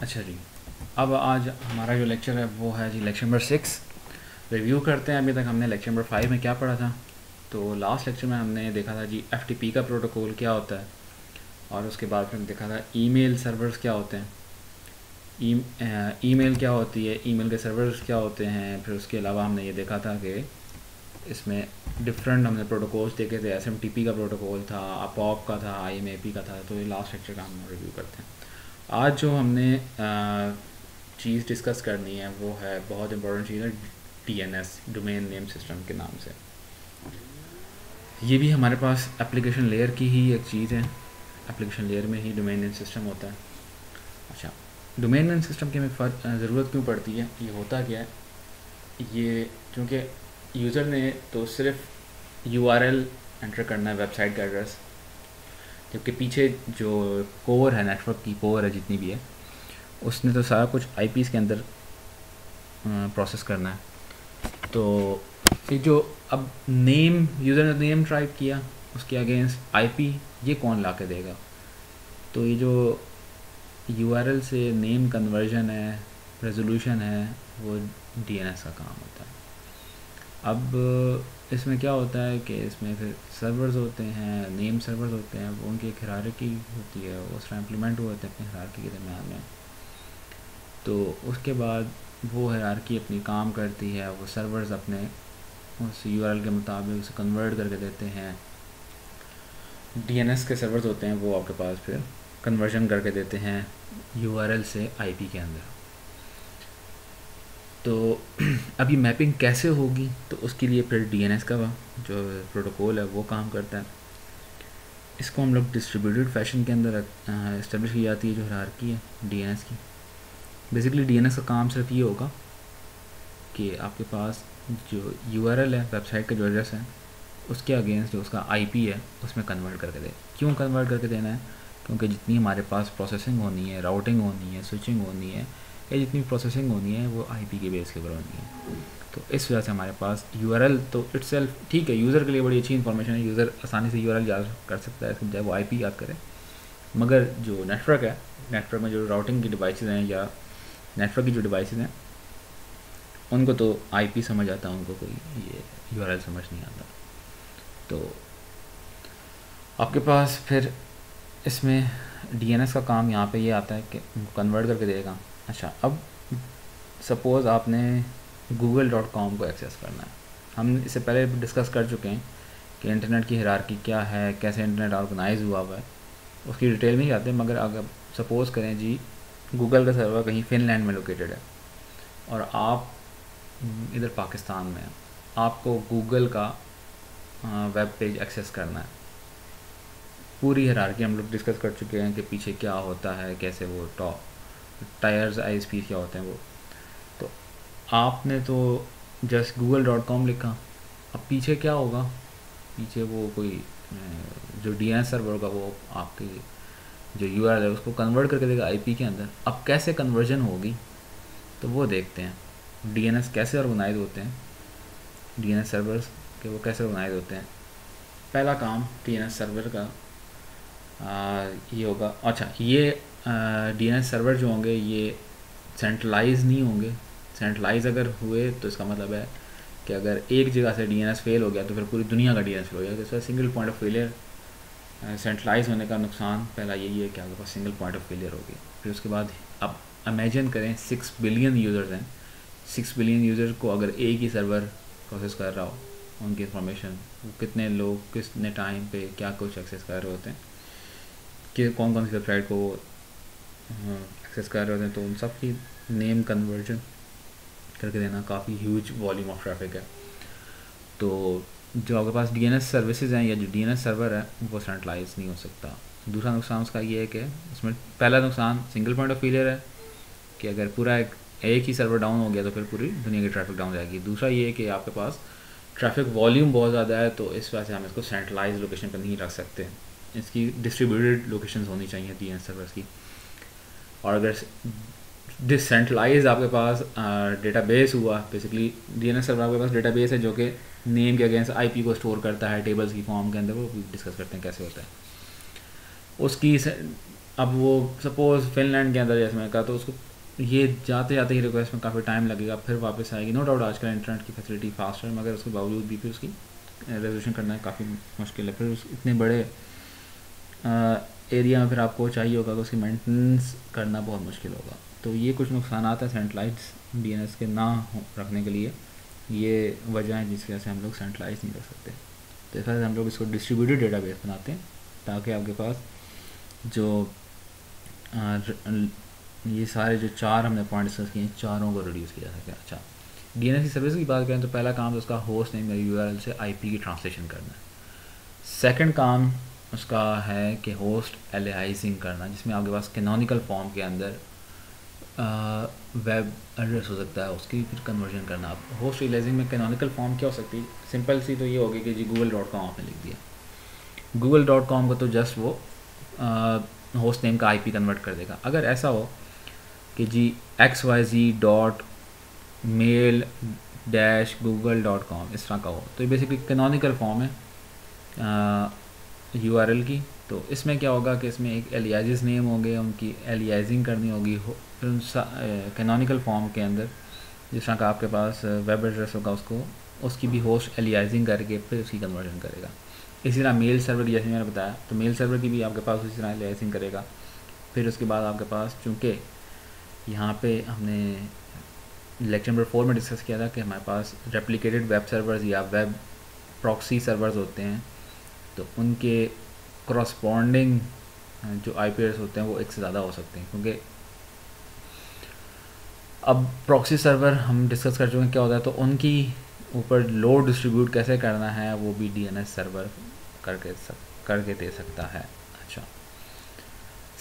اچھا جی۔ اب آج ہمارا جو لیکچر ہے وہ ہے جی لیکچر نمبر سکس ریویو کرتے ہیں، ابھی تک ہم نے لیکچر نمبر فائیو میں کیا پڑھا تھا؟ تو لاسٹ لیکچر میں ہم نے دیکھا تھا جی ایف ٹی پی کا پروٹوکول کیا ہوتا ہے۔ اور اس کے بعد پھر دیکھا تھا ای میل سرورز کیا ہوتے ہیں۔ ای میل کیا ہوتی ہے ای میل کے سرورز کیا ہوتے ہیں۔ پھر اس کے علاوہ ہم نے یہ دیکھا تھا کہ اس میں ڈفرینٹ ہم نے پروٹوکولس دیکھے تھے۔ ایس ایم ٹی پی کا پروٹوکول تھا اپاپ کا تھا آئی ایم اے پی کا تھا۔ تو یہ لاسٹ لیکچر کا ہم ریویو کرتے ہیں۔ آج جو ہم نے چیز ڈسکس کرنی ہے، وہ ہے بہت امپورٹنٹ چیز ہے D N S domain name system کے نام سے۔ یہ بھی ہمارے پاس اپلیکیشن لیئر کی ہی ایک چیز ہے۔ اپلیکیشن لیئر میں ہی ڈومین نیم سسٹم ہوتا ہے۔ اچھا ڈومین نیم سسٹم کی ہمیں فرق ضرورت کیوں پڑتی ہے؟ یہ ہوتا کیا ہے؟ یہ چونکہ یوزر نے تو صرف یو آر ایل انٹر کرنا ہے ویب سائٹ کا ایڈریس جبکہ پیچھے جو کور ہے نیٹ ورک کی کور ہے جتنی بھی ہے، اس نے تو سارا کچھ آئی پیز کے اندر پروسیس کرنا ہے۔ تو یہ جو اب نیم یوزر نے نیم ٹرائپ کیا، اس کے اگینسٹ آئی پی یہ کون لا کے دے گا؟ تو یہ جو یو آر ایل سے نیم کنورژن ہے ریزولوشن ہے، وہ ڈی این ایس کا کام ہوتا ہے۔ اب اس میں کیا ہوتا ہے کہ اس میں پھر سرورز ہوتے ہیں نیم سرورز ہوتے ہیں، وہ ان کی ایک ہرارکی ہوتی ہے، وہ اس طرح امپلیمنٹ ہوئے ہوتے ہیں اپنی ہرارکی کے درمیان میں۔ تو اس کے بعد وہ ہرارکی اپنی کام کرتی ہے، وہ سرورز اپنے اس یو آر ایل کے مطابق اسے کنورٹ کر کے دیتے ہیں۔ ڈی این ایس کے سرورز ہوتے ہیں، وہ آپ کے پاس پھر کنورژن کر کے دیتے ہیں۔ یو آر ایل سے آئی پی کے اندر۔ تو ابھی میپنگ کیسے ہوگی؟ تو اس کے لیے پھر ڈی این ایس کا جو پروٹوکول ہے وہ کام کرتا ہے۔ اس کو ہم لوگ ڈسٹریبیوٹیڈ فیشن کے اندر اسٹیبلش کی جاتی ہے جو ہرارکی ہے ڈی این ایس کی۔ بیسکلی ڈی این ایس کا کام صرف یہ ہوگا کہ آپ کے پاس جو یو آر ایل ہے ویب سائٹ کا جو ایڈریس ہے، اس کے اگینسٹ جو اس کا آئی پی ہے، اس میں کنورٹ کر کے دے۔ کیوں کنورٹ کر کے دینا ہے؟ کیونکہ جتنی ہمارے پاس پروسیسنگ ہونی ہے راؤٹنگ ہونی ہے سوئچنگ ہونی ہے یا جتنی پروسیسنگ ہونی ہے وہ آئی پی کے بیس کے اوپر ہونی ہے تو اس وجہ سے ہمارے پاس یو آر ایل تو اٹ سیلف ٹھیک ہے یوزر کے لیے بڑی اچھی انفارمیشن ہے یوزر آسانی سے یو آر ایل یاد کر سکتا ہے چاہے وہ آئی پی یاد کرے مگر جو نیٹ ورک ہے نیٹ ورک میں جو راؤٹنگ کی ڈیوائسز ہیں یا نیٹ ورک کی جو ڈیوائسز ہیں ان کو تو آئی پی سمجھ آتا ہے ان کو کوئی یہ یو آر ایل سمجھ نہیں آتا تو آپ کے پاس پھر اس میں ڈی این ایس کا کام یہاں پہ یہ آتا ہے کہ کنورٹ کر کے دے گا اچھا اب سپوز آپ نے گوگل ڈاٹ کام کو ایکسیس کرنا ہے۔ ہم اس سے پہلے ڈسکس کر چکے ہیں کہ انٹرنیٹ کی حرارکی کیا ہے، کیسے انٹرنیٹ آرگنائز ہوا ہوا ہے۔ اس کی ڈیٹیل میں ہی آتے ہیں، مگر اگر سپوز کریں جی گوگل کا سرور کہیں فن لینڈ میں لوکیٹڈ ہے اور آپ ادھر پاکستان میں ہیں، آپ کو گوگل کا ویب پیج ایکسیس کرنا ہے۔ پوری حرارکی ہم لوگ ڈسکس کر چکے ہیں کہ پیچھے کیا ہوتا ہے، کیسے وہ top tiers I S P کیا ہوتے ہیں وہ؟ تو آپ نے تو جسٹ گوگل ڈاٹ کام لکھا، اب پیچھے کیا ہوگا؟ پیچھے وہ کوئی جو ڈی این ایس سرور ہوگا، وہ آپ کی جو یو آر ہے، اس کو کنورٹ کر کے دے گا آئی پی کے اندر۔ اب کیسے کنورژن ہوگی؟ تو وہ دیکھتے ہیں۔ ڈی این ایس کیسے آرگنائز ہوتے ہیں؟ ڈی این ایس سرورس کہ وہ کیسے آرگنائز ہوتے ہیں؟ پہلا کام ڈی این ایس سرور کا یہ ہوگا۔ اچھا یہ ڈی این ایس سرور جو ہوں گے، یہ سینٹرلائز نہیں ہوں گے۔ سینٹرلائز اگر ہوئے تو اس کا مطلب ہے کہ اگر ایک جگہ سے ڈی این ایس فیل ہو گیا تو پھر پوری دنیا کا ڈی این ایس فیل ہو گیا۔ تو single point of failure centralize ہونے کا نقصان پہلا یہی ہے کہ آپ کے پاس سنگل پوائنٹ آف فیلئر ہوگی۔ پھر اس کے بعد اب امیجن کریں سکس بلین یوزرز ہیں۔ سکس بلین یوزر کو اگر ایک ہی سرور پروسیس کر رہا ہو، ان کی انفارمیشن کتنے لوگ، کتنے ٹائم پہ کیا کچھ ایکسیس کر رہے ہوتے ہیں، کہ کون کون سی ویب سائٹ کو ہاں، ایکسیس کر رہے ہوتے ہیں تو ان سب کی نیم کنورژن کر کے دینا کافی ہیوج والیوم آف ٹریفک ہے۔ تو جو آپ کے پاس ڈی این ایس سروسز ہیں یا جو ڈی این ایس سرور ہے وہ سینٹرلائز نہیں ہو سکتا۔ دوسرا نقصان اس کا یہ ہے کہ اس میں پہلا نقصان سنگل پوائنٹ آف فیلئر ہے کہ اگر پورا ایک ایک ہی سرور ڈاؤن ہو گیا تو پھر پوری دنیا کی ٹریفک ڈاؤن جائے گی۔ دوسرا یہ ہے کہ آپ کے پاس ٹریفک والیوم بہت زیادہ ہے تو اس وجہ سے ہم اس کو سینٹرلائز لوکیشن پہ نہیں رکھ سکتے۔ اس کی ڈسٹریبیوٹیڈ لوکیشنز ہونی چاہیے ڈی این ایس سرورس کی۔ اور اگر ڈس سینٹرلائز آپ کے پاس ڈیٹا بیس ہوا basically D N S server آپ کے پاس ڈیٹا بیس ہے جو کہ نیم کے اگینسٹ آئی پی کو اسٹور کرتا ہے ٹیبلس کی فارم کے اندر، وہ ڈسکس کرتے ہیں کیسے ہوتا ہے۔ اس کی اب وہ سپوز فن لینڈ کے اندر جیسے میں کہا تو اس کو یہ جاتے جاتے ہی ریکویسٹ میں کافی ٹائم لگے گا، پھر واپس آئے گی۔ نو ڈاؤٹ آج کل انٹرنیٹ کی فیسلٹی فاسٹ ہے، مگر اس کے باوجود بھی پھر اس کی ریزولیوشن کرنا کافی مشکل ہے۔ پھر اس اتنے بڑے ایریا میں پھر آپ کو چاہیے ہوگا کہ اس کی مینٹننس کرنا بہت مشکل ہوگا۔ تو یہ کچھ نقصانات ہیں سینٹلائز ڈی این ایس کے نہ رکھنے کے لیے۔ یہ وجہ ہیں جس کی وجہ سے ہم لوگ سینٹلائز نہیں رکھ سکتے۔ تو اس وجہ سے ہم لوگ اس کو ڈسٹریبیوٹیڈ ڈیٹا بیس بناتے ہیں تاکہ آپ کے پاس جو یہ سارے جو چار ہم نے پوائنٹ ڈسکس کیے ہیں، چاروں کو ریڈیوس کیا جا سکے اچھا۔ ڈی این ایس کی سروس کی بات کریں تو پہلا کام تو اس کا ہوسٹ نیم یا یو آر ایل سے آئی پی کی ٹرانسلیشن کرنا ہے۔ سیکنڈ کام اس کا ہے کہ ہوسٹ ایلیائزنگ کرنا، جس میں آپ کے پاس کینونیکل فارم کے اندر ویب ایڈریس ہو سکتا ہے، اس کی پھر کنورژن کرنا۔ اب ہوسٹ ایلیائزنگ میں کینونیکل فارم کیا ہو سکتی؟ سمپل سی تو یہ ہوگی کہ جی گوگل ڈاٹ کام آپ نے لکھ دیا۔ گوگل ڈاٹ کام کو تو جسٹ وہ ہوسٹ نیم کا آئی پی کنورٹ کر دے گا۔ اگر ایسا ہو کہ G X Y Z dot mail dash Google dot com, اس طرح کا ہو۔ تو یہ بیسکلی کینونیکل فارم ہے۔ یو آر ایل کی، تو اس میں کیا ہوگا کہ اس میں ایک ایلیائزز نیم ہوں گے، ان کی ایلیائزنگ کرنی ہوگی پھر ان کینونیکل فارم کے اندر، جس طرح کا آپ کے پاس ویب ایڈریس ہوگا، اس کو، اس کی بھی ہوسٹ ایلیائزنگ کر کے پھر اس کی کنورژن کرے گا۔ اسی طرح میل سرور جیسے میں نے بتایا، تو میل سرور کی بھی آپ کے پاس اسی طرح ایلیائزنگ کرے گا۔ پھر اس کے بعد آپ کے پاس، چونکہ یہاں پہ ہم نے لیکچر نمبر فور میں ڈسکس کیا تھا کہ ہمارے پاس ریپلیکیٹڈ ویب سرورز یا ویب پراکسی سرورز ہوتے ہیں تو ان کے کراسپونڈنگ جو آئی پی ایس ہوتے ہیں وہ ایک سے زیادہ ہو سکتے ہیں، کیونکہ اب پراکسی سرور ہم ڈسکس کر چکے ہیں کیا ہوتا ہے، تو ان کی اوپر لوڈ ڈسٹریبیوٹ کیسے کرنا ہے، وہ بھی ڈی این ایس سرور کر کے کر کے دے سکتا ہے۔ اچھا۔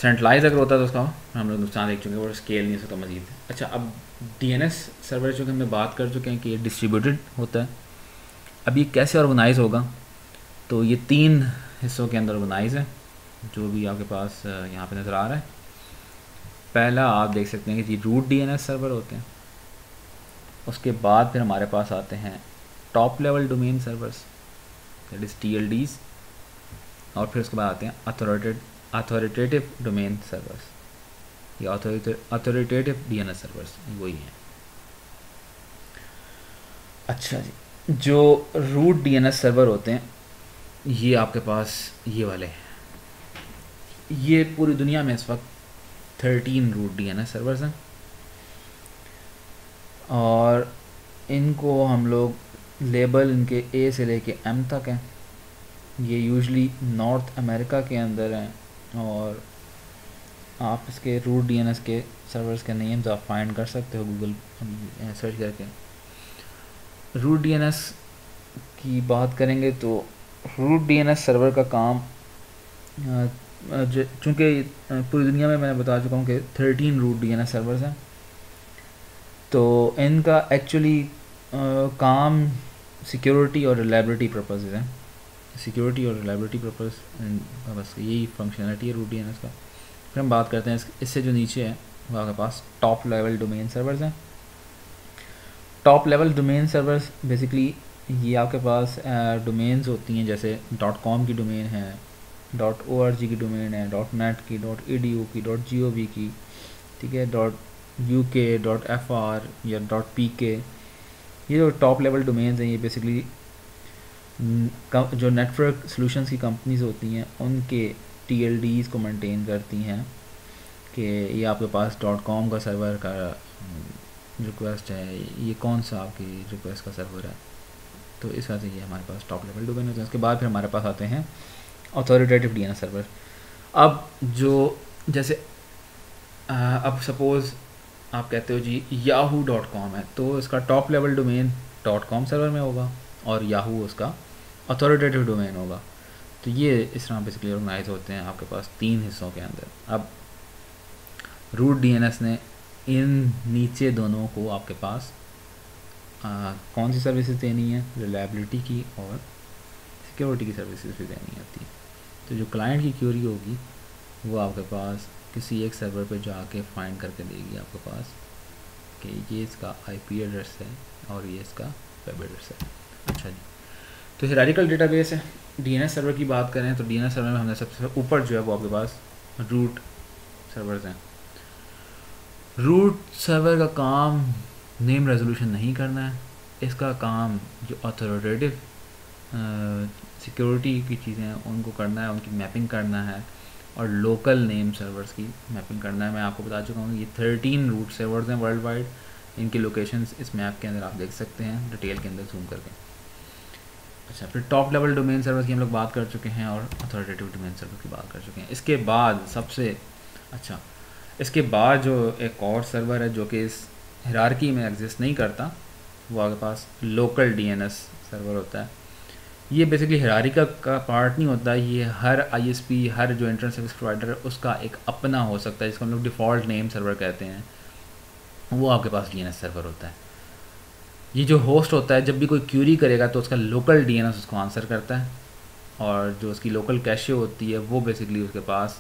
سینٹرلائز اگر ہوتا ہے تو اس کا ہم لوگ نقصان دیکھ چکے وہ اسکیل نہیں ہو سکتا مزید۔ اچھا اب ڈی این ایس سرور چونکہ ہم نے بات کر چکے ہیں کہ یہ ڈسٹریبیوٹیڈ ہوتا ہے، اب یہ کیسے آرگنائز ہوگا؟ تو یہ تین حصوں کے اندر آرگنائز ہے جو بھی آپ کے پاس یہاں پہ نظر آ رہا ہے۔ پہلا آپ دیکھ سکتے ہیں کہ جی root D N S server ہوتے ہیں۔ اس کے بعد پھر ہمارے پاس آتے ہیں top level domain servers that is T L Ds اور پھر اس کے بعد آتے ہیں اتھورٹیڈ اتھورٹیو ڈومین سرورس یا authoritative D N S servers وہی ہیں۔ اچھا جی۔ جو root D N S server ہوتے ہیں یہ آپ کے پاس یہ والے ہیں۔ یہ پوری دنیا میں اس وقت thirteen root D N S servers ہیں اور ان کو ہم لوگ لیبل ان کے اے سے لے کے ایم تک ہیں۔ یہ یوزلی نارتھ امریکہ کے اندر ہیں۔ اور آپ اس کے روٹ ڈی این ایس کے سرورز کے نیمز آپ فائنڈ کر سکتے ہو گوگل سرچ کر کے۔ روٹ ڈی این ایس کی بات کریں گے تو root D N S server کا کام چونکہ پوری دنیا میں میں نے بتا چکا ہوں کہ thirteen root D N S servers ہیں۔ تو ان کا ایکچولی کام سیکیورٹی اور ریلائبلٹی پرپز ہیں۔ سیکیورٹی اور ریلائبلٹی پرپز بس یہی فنکشنلٹی ہے روٹ ڈی این ایس کا۔ پھر ہم بات کرتے ہیں، اس سے جو نیچے ہے وہ آپ کے پاس ٹاپ لیول ڈومین سرورز ہیں۔ Top level domain servers basically یہ آپ کے پاس ڈومینز ہوتی ہیں جیسے ڈاٹ کام کی ڈومین ہے ڈاٹ او آر جی کی ڈومین ہے ڈاٹ نیٹ کی ڈاٹ ای ڈی یو کی ڈاٹ جی او وی کی، ٹھیک ہے dot U K dot F R یا ڈاٹ پی کے یہ جو ٹاپ لیول ڈومینز ہیں یہ بیسکلی جو نیٹورک سلوشنس کی کمپنیز ہوتی ہیں، ان کے ٹی ایل ڈیز کو مینٹین کرتی ہیں کہ یہ آپ کے پاس ڈاٹ کام کا سرور کا ریکویسٹ ہے، یہ کون سا آپ کی ریکویسٹ کا سرور ہے؟ تو اس وجہ سے یہ ہمارے پاس ٹاپ لیول ڈومین ہوتے ہیں۔ اس کے بعد پھر ہمارے پاس آتے ہیں authoritative D N S server اب جو جیسے اب سپوز آپ کہتے ہو جی یاہو ڈاٹ کام ہے، تو اس کا top level domain dot com server میں ہوگا اور یاہو اس کا اتھارٹیو ڈومین ہوگا۔ تو یہ اس طرح بیسکلی آرگنائز ہوتے ہیں آپ کے پاس تین حصوں کے اندر۔ اب روٹ ڈی این ایس نے ان نیچے دونوں کو آپ کے پاس کون سی سروسز دینی ہیں؟ ریلائبلٹی کی اور سیکورٹی کی سروسز بھی دینی ہوتی ہے تو جو کلائنٹ کی کیوری ہوگی، وہ آپ کے پاس کسی ایک سرور پہ جا کے فائنڈ کر کے دے گی آپ کے پاس کہ یہ اس کا آئی پی ایڈریس ہے اور یہ اس کا ویب ایڈریس ہے۔ اچھا جی۔ تو ہیراریکل ڈیٹا بیس ہے۔ ڈی این ایس سرور کی بات کریں تو ڈی این ایس سرور میں ہم نے سب سے اوپر جو ہے وہ آپ کے پاس روٹ سرورز ہیں۔ روٹ سرور کا کام نیم ریزولوشن نہیں کرنا ہے۔ اس کا کام جو اتھارٹیو سیکورٹی کی چیزیں ہیں، ان کو کرنا ہے، ان کی میپنگ کرنا ہے۔ اور لوکل نیم سرورز کی میپنگ کرنا ہے۔ میں آپ کو بتا چکا ہوں، یہ تھرٹین روٹ سرورز ہیں ورلڈ وائڈ ان کی لوکیشنز اس میپ کے اندر آپ دیکھ سکتے ہیں ڈیٹیل کے اندر زوم کر کے۔ اچھا پھر ٹاپ لیول ڈومین سرورز کی ہم لوگ بات کر چکے ہیں اور اتھارٹیو ڈومین سرور کی بات کر چکے ہیں۔ اس کے بعد سب سے اچھا اس کے بعد جو ایک اور سرور ہے جو کہ اس ہرارکی میں ایگزسٹ نہیں کرتا، وہ آپ کے پاس local D N S server ہوتا ہے۔ یہ بیسکلی ہراری کا پارٹ نہیں ہوتا، یہ ہر آئی ایس پی ہر جو انٹرنس سروس پرووائڈر ہے، اس کا ایک اپنا ہو سکتا ہے، جس کو ہم لوگ ڈیفالٹ نیم سرور کہتے ہیں۔ وہ آپ کے پاس ڈی این ایس سرور ہوتا ہے۔ یہ جو ہوسٹ ہوتا ہے، جب بھی کوئی کیوری کرے گا تو اس کا لوکل ڈی این ایس اس کو آنسر کرتا ہے۔ اور جو اس کی لوکل کیشے ہوتی ہے، وہ بیسکلی اس کے پاس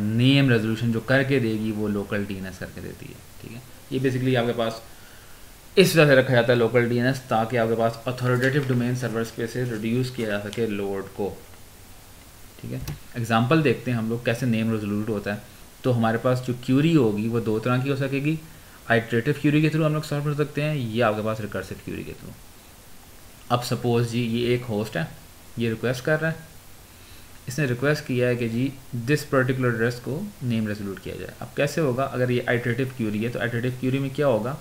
نیم ریزولوشن جو کر کے دے گی، وہ لوکل ڈی این ایس کر کے دیتی ہے۔ ٹھیک ہے؟ یہ بیسکلی آپ کے پاس اس وجہ سے رکھا جاتا ہے لوکل ڈی این ایس تاکہ آپ کے پاس اتھارٹیو ڈومین سرورس پہ سے ریڈیوس کیا جا سکے لوڈ کو۔ ٹھیک ہے؟ ایگزامپل دیکھتے ہیں ہم لوگ کیسے نیم ریزولوٹ ہوتا ہے۔ تو ہمارے پاس جو کیوری ہوگی وہ دو طرح کی ہو سکے گی۔ آئیٹریٹو کیوری کے تھرو ہم لوگ سالو کر سکتے ہیں یا آپ کے پاس ریکرسو کیوری کے تھرو اب سپوز جی یہ ایک ہوسٹ ہے، یہ ریکویسٹ کر رہا ہے۔ اس نے ریکویسٹ کیا ہے کہ جی دس پرٹیکولر ایڈریس کو نیم ریزولوٹ کیا جائے۔ اب کیسے ہوگا؟ اگر یہ آئیٹریٹو کیوری ہے تو آئیٹریٹو کیوری میں کیا ہوگا؟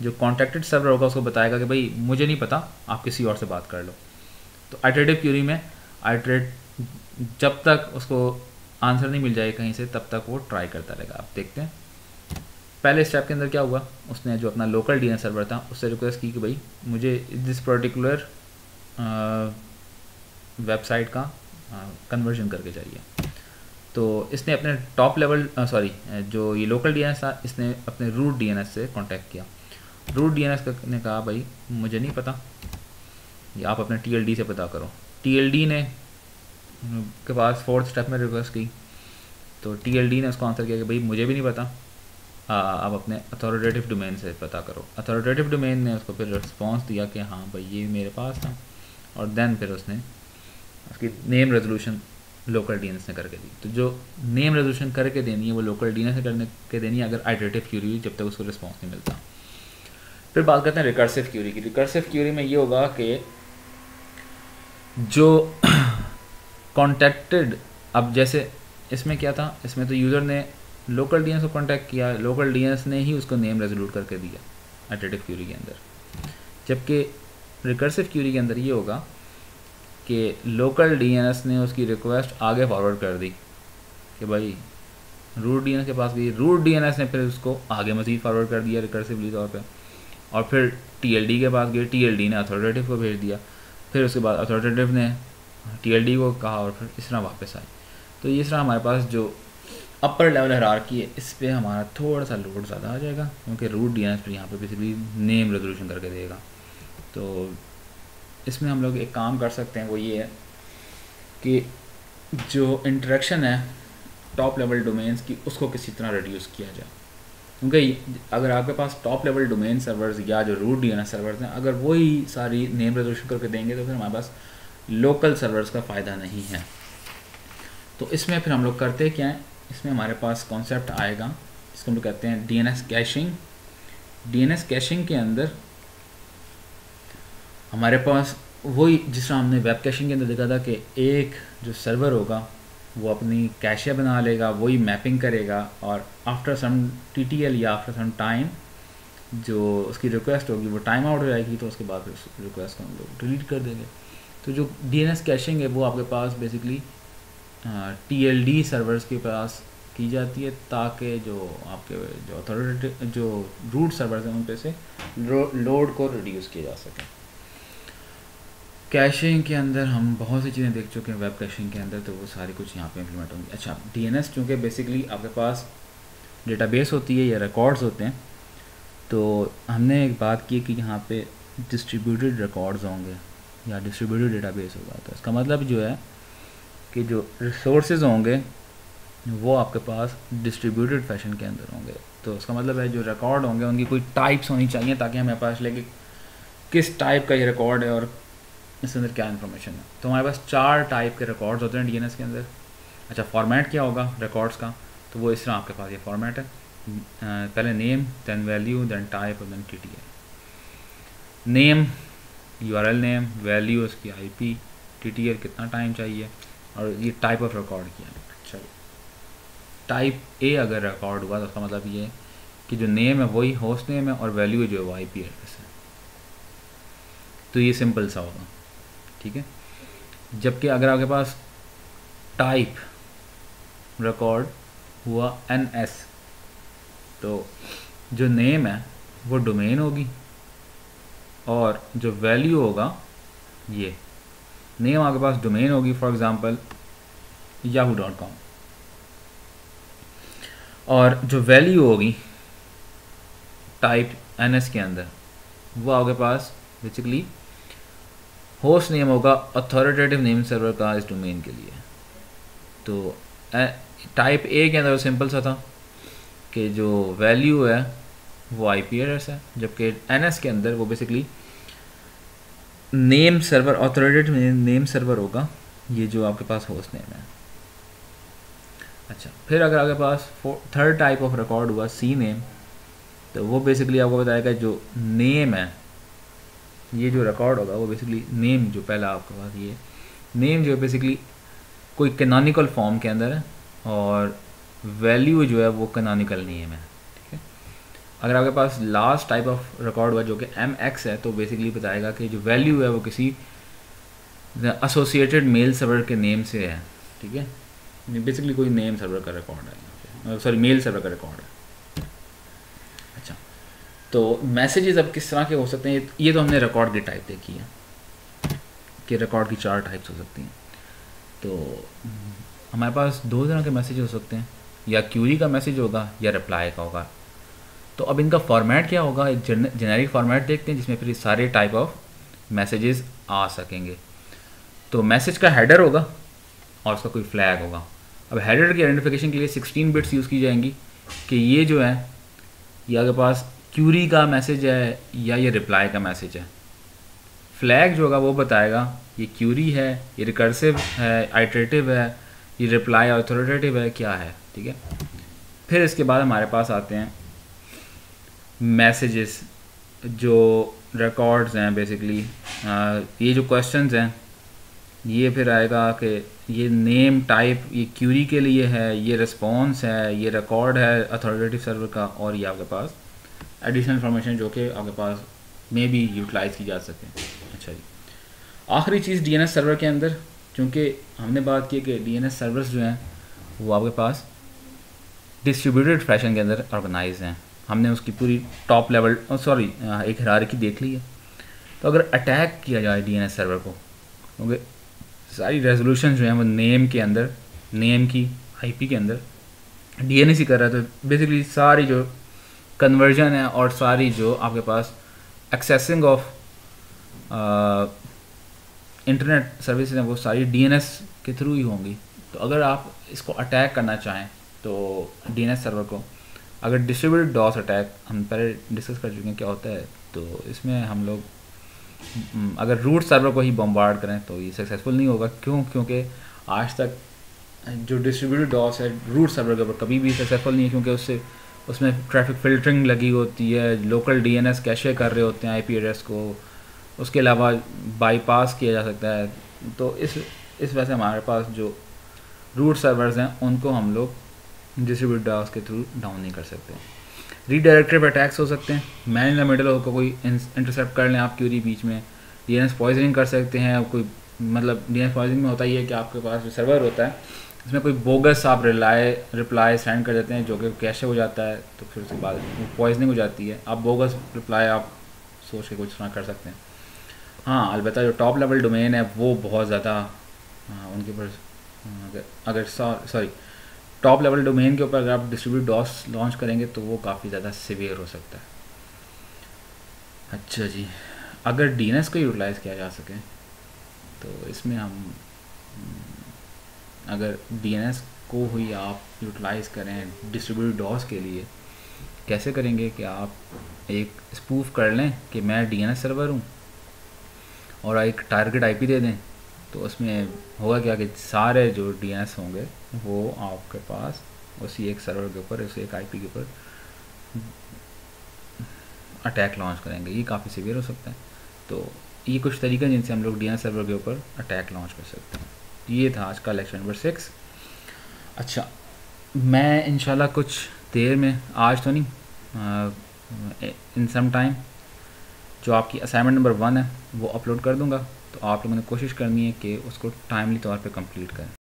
جو کانٹیکٹڈ سرور ہوگا اس کو بتائے گا کہ بھائی، مجھے نہیں پتا، آپ کسی اور سے بات کر لو۔ تو آئیٹریٹو کیوری میں آئیٹریٹ جب تک اس کو آنسر نہیں مل جائے کہیں سے، تب تک وہ ٹرائی کرتا رہے گا۔ آپ دیکھتے ہیں۔ پہلے اسٹیپ کے اندر کیا ہوا؟ اس نے جو اپنا لوکل ڈی این سرور تھا، اس سے ریکویسٹ کی کہ بھائی، مجھے دس پرٹیکولر ویب سائٹ کا ہاں، کنورژن کر کے چاہیے تو اس نے اپنے ٹاپ لیول سوری جو یہ لوکل ڈی این ایس تھا، اس نے اپنے روٹ ڈی این ایس سے کانٹیکٹ کیا۔ روٹ ڈی این ایس نے کہا، بھائی، مجھے نہیں پتا۔ یا آپ اپنے ٹی ایل ڈی سے پتا کرو۔ ٹی ایل ڈی نے کے پاس فورتھ اسٹیپ میں ریکویسٹ کی۔ تو ٹی ایل ڈی نے اس کو آنسر کیا کہ، بھائی، مجھے بھی نہیں پتا۔ آپ اپنے اتھارٹیو ڈومین سے پتا کرو۔ اتھارٹیو ڈومین نے اس کو پھر رسپانس دیا کہ ہاں بھائی، یہ میرے پاس تھا۔ اور دین پھر اس نے اس کی name resolution local D N S نے کر کے دی۔ تو جو نیم ریزولوشن کر کے دینی ہے وہ لوکل ڈی این ایس نے کرنے کے دینی ہے اگر آئیٹریٹو کیوری ہوئی جب تک اس کو رسپانس نہیں ملتا۔ پھر بات کرتے ہیں ریکرسو کیوری کی۔ ریکرسو کیوری میں یہ ہوگا کہ جو کانٹیکٹڈ اب جیسے اس میں کیا تھا؟ اس میں تو یوزر نے لوکل ڈی ایس کو کانٹیکٹ کیا لوکل ڈی این ایس نے ہی اس کو نیم ریزولوٹ کر کے دیا ایٹریٹو کیوری کے اندر۔ جبکہ ریکرسو کیوری کے اندر یہ ہوگا کہ لوکل ڈی این ایس نے اس کی ریکویسٹ آگے فارورڈ کر دی کہ بھائی روٹ ڈی این ایس کے پاس گئی۔ روٹ ڈی این ایس نے پھر اس کو آگے مزید فارورڈ کر دیا ریکرسولی طور پہ اور پھر ٹی ایل ڈی کے پاس گئے ٹی ایل ڈی نے اتھارٹیو کو بھیج دیا۔ پھر اس کے بعد اتھارٹیو نے ٹی ایل ڈی کو کہا اور پھر اس طرح واپس آئی تو اس طرح ہمارے پاس جو اپر لیول ہرار کی ہے، اس پہ ہمارا تھوڑا سا لوڈ زیادہ آ جائے گا، کیونکہ روٹ ڈی این ایس پہ یہاں پہ بیسکلی نیم ریزولوشن کر کے دے گا۔ تو اس میں ہم لوگ ایک کام کر سکتے ہیں، وہ یہ ہے کہ جو انٹریکشن ہے ٹاپ لیول ڈومینس کی، اس کو کسی طرح ریڈیوس کیا جائے۔ کیونکہ اگر آپ کے پاس ٹاپ لیول ڈومین سرورز یا جو root D N S servers ہیں، اگر وہی ساری نیم ریزولوشن کر کے دیں گے تو پھر ہمارے پاس لوکل سرورز کا فائدہ نہیں ہے۔ تو اس میں پھر ہم لوگ کرتے کیا ہیں؟ اس میں ہمارے پاس کانسیپٹ آئے گا۔ جس کو ہم لوگ کہتے ہیں D N S caching D N S caching کے اندر ہمارے پاس وہی جس طرح ہم نے ویب کیشنگ کے اندر دیکھا تھا کہ ایک جو سرور ہوگا، وہ اپنی کیشیا بنا لے گا، وہی میپنگ کرے گا، اور after some T T L یا آفٹر سم ٹائم جو اس کی ریکویسٹ ہوگی، وہ ٹائم آؤٹ ہو جائے گی، تو اس کے بعد اس ریکویسٹ کو ہم لوگ ڈیلیٹ کر دیں گے۔ تو جو ڈی این ایس کیشنگ ہے، وہ آپ کے پاس basically T L D servers کے پاس کی جاتی ہے تاکہ جو آپ کے جو اتھارٹی جو روٹ سرورز ہیں، ان پہ سے لوڈ کو ریڈیوس کیا جا سکے۔ کیشنگ کے اندر ہم بہت سی چیزیں دیکھ چکے ہیں ویب کیشنگ کے اندر، تو وہ ساری کچھ یہاں پہ امپلیمنٹ ہوں گی۔ اچھا ڈی این ایس چونکہ بیسکلی آپ کے پاس ڈیٹا بیس ہوتی ہے یا ریکارڈز ہوتے ہیں، تو ہم نے ایک بات کی کہ یہاں پہ ڈسٹریبیوٹیڈ ریکارڈز ہوں گے یا ڈسٹریبیوٹیڈ ڈیٹا بیس ہوگا۔ تو اس کا مطلب جو ہے کہ جو ریسورسز ہوں گے، وہ آپ کے پاس ڈسٹریبیوٹیڈ فیشن کے اندر ہوں گے۔ تو اس کا مطلب ہے جو ریکارڈ ہوں گے، ان کی کوئی ٹائپس ہونی چاہیے تاکہ ہمیں پاس لے کہ کس ٹائپ کا یہ ریکارڈ ہے اور اس کے اندر کیا انفارمیشن ہے؟ تو ہمارے پاس چار ٹائپ کے ریکارڈز ہوتے ہیں ڈی این ایس کے اندر۔ اچھا فارمیٹ کیا ہوگا ریکارڈس کا؟ تو وہ اس طرح آپ کے پاس یہ فارمیٹ ہے۔ پہلے نیم دین ویلیو دین ٹائپ اور then T T L name U R L name value اس کی I P T T L کتنا ٹائم چاہیے؟ اور یہ ٹائپ آف ریکارڈ کیا ہے؟ چلو۔ ٹائپ اے اگر ریکارڈ ہوا تو اس کا مطلب یہ ہے کہ جو نیم ہے وہی ہوسٹ نیم ہے اور ویلیو جو ہے وہ آئی پی ایڈریس ہے۔ تو یہ سمپل سا ہوگا۔ ٹھیک ہے؟ جبکہ اگر آپ کے پاس ٹائپ ریکارڈ ہوا این ایس تو جو نیم ہے وہ ڈومین ہوگی اور جو ویلیو ہوگا یہ۔ نیم آپ کے پاس ڈومین ہوگی for example Yahoo dot com اور جو ویلیو ہوگی ٹائپ این ایس کے اندر، وہ آپ کے پاس بیسکلی ہوسٹ نیم ہوگا اتھارٹیو نیم سرور کا اس ڈومین کے لیے۔ تو ٹائپ اے کے اندر سمپل سا تھا کہ جو ویلیو ہے وہ آئی پی ایڈریس ہے، جبکہ این ایس کے اندر وہ بیسکلی نیم سرور آتھوریٹیڈ نیم سرور ہوگا، یہ جو آپ کے پاس ہوسٹ نیم ہے۔ اچھا پھر اگر آپ کے پاس تھرڈ ٹائپ آف ریکارڈ ہوا سی نیم تو وہ بیسکلی آپ کو بتائے گا جو نیم ہے یہ جو ریکارڈ ہوگا وہ بیسکلی نیم جو پہلا آپ کے پاس یہ نیم جو ہے بیسکلی کوئی کنانیکل فارم کے اندر ہے اور ویلیو جو ہے وہ کنانیکل نیم ہے ٹھیک ہے؟ اگر آپ کے پاس لاسٹ ٹائپ آف ریکارڈ ہوا جو کہ ایم ایکس ہے تو بیسکلی بتائے گا کہ جو ویلیو ہے وہ کسی ایسوسیٹیڈ میل سرور کے نیم سے ہے. ٹھیک ہے؟ یعنی بیسکلی کوئی نیم سرور کا ریکارڈ ہے. سوری میل سرور کا ریکارڈ ہے. تو میسیجز اب کس طرح کے ہو سکتے ہیں؟ یہ تو ہم نے ریکارڈ کی ٹائپ دیکھی ہے کہ ریکارڈ کی چار ٹائپس ہو سکتی ہیں۔ تو ہمارے پاس دو طرح کے میسیج ہو سکتے ہیں، یا کیوری کا میسیج ہوگا یا رپلائی کا ہوگا۔ تو اب ان کا فارمیٹ کیا ہوگا؟ ایک جنیرک فارمیٹ دیکھتے ہیں، جس میں پھر سارے ٹائپ آف میسیجز آ سکیں گے۔ تو میسیج کا ہیڈر ہوگا اور اس کا کوئی فلیگ ہوگا۔ اب ہیڈر کی آئیڈینٹیفیکیشن کے لیے سکسٹین بٹس یوز کی جائیں گی کہ یہ جو ہے یہ آپ کے پاس کیوری کا میسیج ہے یا یہ رپلائی کا میسیج ہے? فلیگ جو ہوگا وہ بتائے گا، یہ کیوری ہے، یہ ریکرسو ہے آئیٹریٹیو ہے، یہ رپلائی اتھارٹیو ہے، کیا ہے، ٹھیک ہے؟ پھر اس کے بعد ہمارے پاس آتے ہیں میسیجز جو ریکارڈز ہیں بیسکلی یہ جو کوشچنز ہیں، یہ پھر آئے گا کہ یہ نیم ٹائپ یہ کیوری کے لیے ہے، یہ رسپانس ہے، یہ ریکارڈ ہے اتھارٹیو سرور کا اور یہ آپ کے پاس ایڈیشنل انفارمیشن جو کہ آپ کے پاس میں بھی یوٹیلائز کی جا سکے۔ اچھا جی۔ آخری چیز ڈی این ایس سرور کے اندر، چونکہ ہم نے بات کی کہ ڈی این ایس سرورس جو ہیں، وہ آپ کے پاس ڈسٹریبیوٹیڈ فیشن کے اندر آرگنائز ہیں۔ ہم نے اس کی پوری ٹاپ لیول سوری ایک ہرارکی دیکھ لی ہے۔ تو اگر اٹیک کیا جائے ڈی این ایس سرور کو، کیونکہ ساری ریزولوشن جو ہیں، وہ نیم کے اندر نیم کی آئی پی کے اندر ڈی این ایس ہی کر رہا ہے، تو بیسکلی ساری جو کنورژن ہے اور ساری جو آپ کے پاس ایکسیسنگ آف انٹرنیٹ سروسز ہیں، وہ ساری ڈی این ایس کے تھرو ہی ہوں گی۔ تو اگر آپ اس کو اٹیک کرنا چاہیں تو ڈی این ایس سرور کو، اگر ڈسٹریبیوٹیڈ ڈاس اٹیک ہم پہلے ڈسکس کر چکے ہیں کیا ہوتا ہے، تو اس میں ہم لوگ اگر روٹ سرور کو ہی بمبارڈ کریں تو یہ سکسیزفل نہیں ہوگا۔ کیوں؟ کیونکہ آج تک جو ڈسٹریبیوٹیڈ ڈاس ہے روٹ سرور کے اوپر کبھی بھی سکسیزفل نہیں ہے، کیونکہ اس سے اس میں ٹریفک فلٹرنگ لگی ہوتی ہے local D N S cache کر رہے ہوتے ہیں آئی پی ایڈریس کو؟ اس کے علاوہ بائی پاس کیا جا سکتا ہے۔ تو اس اس وجہ سے ہمارے پاس جو روٹ سرورز ہیں، ان کو ہم لوگ ڈسٹریبیوٹ ڈاس کے تھرو ڈاؤن نہیں کر سکتے۔ ری ڈائریکٹیو اٹیکس ہو سکتے ہیں۔ مین ان دا مڈل ہو، کوئی انٹرسیپٹ کر لیں آپ کیوری بیچ میں۔ ڈی این ایس پوائزنگ کر سکتے ہیں۔ کوئی مطلب ڈی این ایس پوائزنگ میں ہوتا ہی ہے کہ آپ کے پاس جو سرور ہوتا ہے اس میں کوئی بوگس آپ ریلائے رپلائی سینڈ کر دیتے ہیں جو کہ کیشے ہو جاتا ہے تو پھر اس کے بعد پوائزننگ ہو جاتی ہے۔ آپ بوگس رپلائی آپ سوچ کے کچھ نہ کر سکتے ہیں۔ ہاں البتہ جو ٹاپ لیول ڈومین ہے وہ بہت زیادہ ہاں، ان کے اوپر اگر سوری ٹاپ لیول ڈومین کے اوپر اگر آپ ڈسٹریبیوٹ ڈاس لانچ کریں گے تو وہ کافی زیادہ سیویئر ہو سکتا ہے۔ اچھا جی اگر ڈی این ایس کو یوٹیلائز کیا جا سکے تو اس میں ہم اگر ڈی این ایس کو ہوئی آپ یوٹیلائز کریں ڈسٹریبیوٹ ڈاس کے لیے، کیسے کریں گے کہ آپ ایک اسپوف کر لیں کہ میں ڈی این ایس سرور ہوں اور ایک ٹارگیٹ آئی پی دے دیں، تو اس میں ہوگا کیا کہ سارے جو ڈی این ایس ہوں گے، وہ آپ کے پاس اسی ایک سرور کے اوپر، اسی ایک آئی پی کے اوپر اٹیک لانچ کریں گے۔ یہ کافی سیویئر ہو سکتا ہے۔ تو یہ کچھ طریقہ جن سے ہم لوگ ڈی این ایس سرور کے اوپر اٹیک لانچ کر سکتے ہیں۔ یہ تھا آج کا لیکچر نمبر سکس اچھا میں انشاءاللہ کچھ دیر میں، آج تو نہیں ان سم ٹائم جو آپ کی اسائنمنٹ نمبر ون ہے، وہ اپلوڈ کر دوں گا۔ تو آپ لوگوں نے کوشش کرنی ہے کہ اس کو ٹائملی طور پہ کمپلیٹ کریں۔